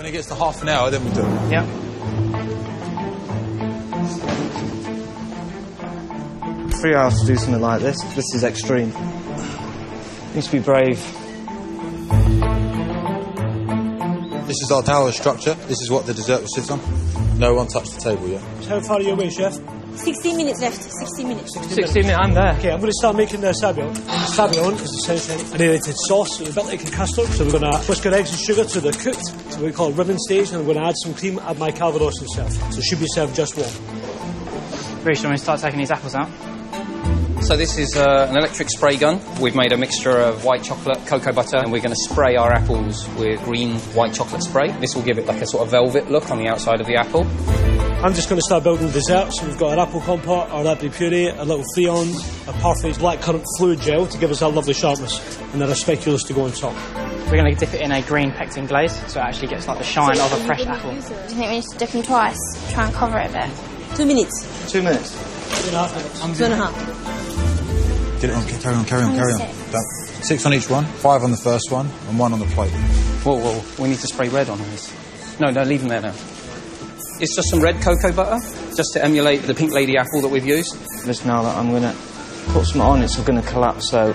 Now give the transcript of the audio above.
When it gets to half an hour, then we do it. Yeah. Three hours to do something like this. This is extreme. Needs to be brave. This is our tower structure. This is what the dessert will sit on. No one touched the table yet. So How far are you away, chef? 60 minutes left. 60 minutes. 16 minutes, I'm there. Okay, I'm going to start making the sabayon. Sabayon is essentially an aerated sauce, a bit like a custard. So we're going to whisk our eggs and sugar to the cooked, so we call it ribbon stage, and I'm going to add some cream, add my calvados and serve. So it should be served just warm. Bruce, you want me to start taking these apples out? So this is uh, an electric spray gun. We've made a mixture of white chocolate, cocoa butter, and we're going to spray our apples with green white chocolate spray. This will give it like a sort of velvet look on the outside of the apple. I'm just going to start building the dessert. So we've got an apple compote, our apple puree, a little Freon, a parfait blackcurrant fluid gel to give us that lovely sharpness, and then a speculoos to go on top. We're going to dip it in a green pectin glaze so it actually gets like the shine of a fresh apple. Do you think we need to dip them twice? Try and cover it a bit. Two minutes. Two minutes. Two and a half minutes. Two and a half. Get it on, carry on, carry on, carry on. Six. Six on each one, five on the first one, and one on the plate. Whoa, whoa, we need to spray red on these. No, no, leave them there now. It's just some red cocoa butter, just to emulate the pink lady apple that we've used. Just now that I'm going to put some on, it's going to collapse, so